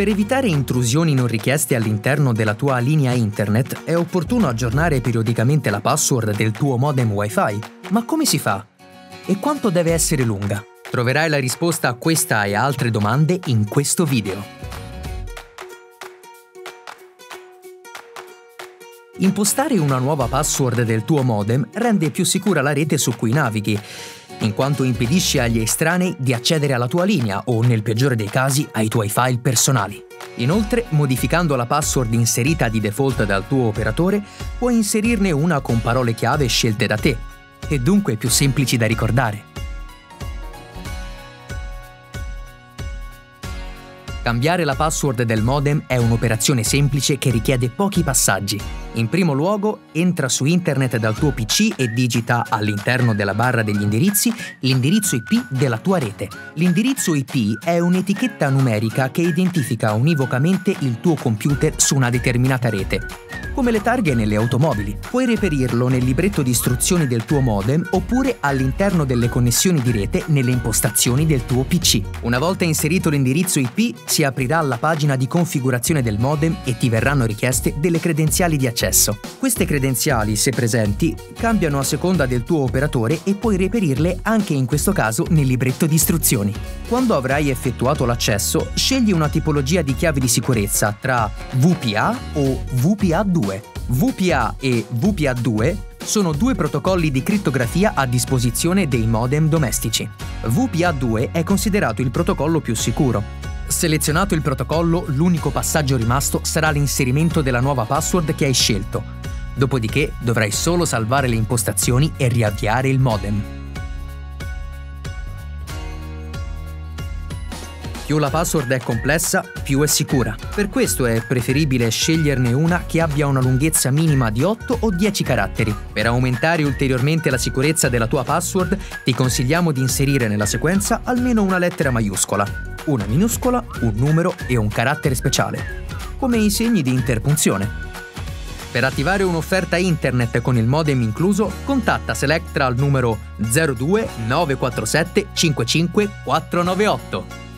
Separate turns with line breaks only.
Per evitare intrusioni non richieste all'interno della tua linea internet è opportuno aggiornare periodicamente la password del tuo modem Wi-Fi. Ma come si fa? E quanto deve essere lunga? Troverai la risposta a questa e altre domande in questo video. Impostare una nuova password del tuo modem rende più sicura la rete su cui navighi in quanto impedisce agli estranei di accedere alla tua linea o, nel peggiore dei casi, ai tuoi file personali. Inoltre, modificando la password inserita di default dal tuo operatore, puoi inserirne una con parole chiave scelte da te, e dunque più semplici da ricordare. Cambiare la password del modem è un'operazione semplice che richiede pochi passaggi. In primo luogo, entra su internet dal tuo PC e digita all'interno della barra degli indirizzi l'indirizzo IP della tua rete. L'indirizzo IP è un'etichetta numerica che identifica univocamente il tuo computer su una determinata rete come le targhe nelle automobili. Puoi reperirlo nel libretto di istruzioni del tuo modem oppure all'interno delle connessioni di rete nelle impostazioni del tuo PC. Una volta inserito l'indirizzo IP, si aprirà la pagina di configurazione del modem e ti verranno richieste delle credenziali di accesso. Queste credenziali, se presenti, cambiano a seconda del tuo operatore e puoi reperirle anche in questo caso nel libretto di istruzioni. Quando avrai effettuato l'accesso, scegli una tipologia di chiave di sicurezza tra VPA o VPA2 VPA e VPA2 sono due protocolli di crittografia a disposizione dei modem domestici. VPA2 è considerato il protocollo più sicuro. Selezionato il protocollo, l'unico passaggio rimasto sarà l'inserimento della nuova password che hai scelto. Dopodiché dovrai solo salvare le impostazioni e riavviare il modem. Più la password è complessa, più è sicura. Per questo è preferibile sceglierne una che abbia una lunghezza minima di 8 o 10 caratteri. Per aumentare ulteriormente la sicurezza della tua password, ti consigliamo di inserire nella sequenza almeno una lettera maiuscola, una minuscola, un numero e un carattere speciale, come i segni di interpunzione. Per attivare un'offerta internet con il modem incluso, contatta Selectra al numero 02 947 55 498.